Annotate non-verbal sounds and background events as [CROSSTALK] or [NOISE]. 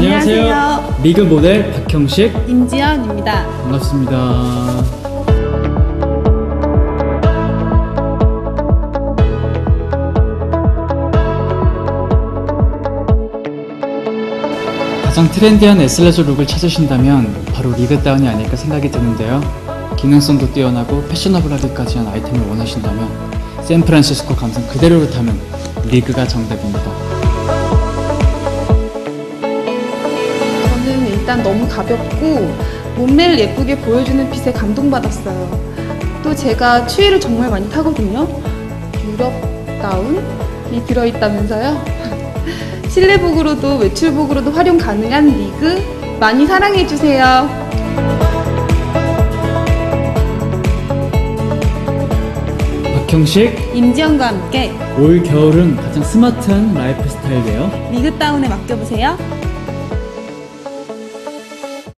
안녕하세요. 리그 모델 박형식 임지연입니다. 반갑습니다. 가장 트렌디한 athleisure look을 찾으신다면 바로 리그다운이 아닐까 생각이 드는데요. 기능성도 뛰어나고 패셔너블하기까지 한 아이템을 원하신다면 샌프란시스코 감성 그대로를 담은 리그가 정답입니다. 일단 너무 가볍고 몸매를 예쁘게 보여주는 핏에 감동받았어요. 또 제가 추위를 정말 많이 타거든요. 유럽 다운이 들어있다면서요. [LAUGHS] 실내복으로도 외출복으로도 활용 가능한 리그 많이 사랑해주세요. 박형식 임지연과 함께 올 겨울은 가장 스마트한 라이프 스타일 웨어 리그 다운에 맡겨보세요.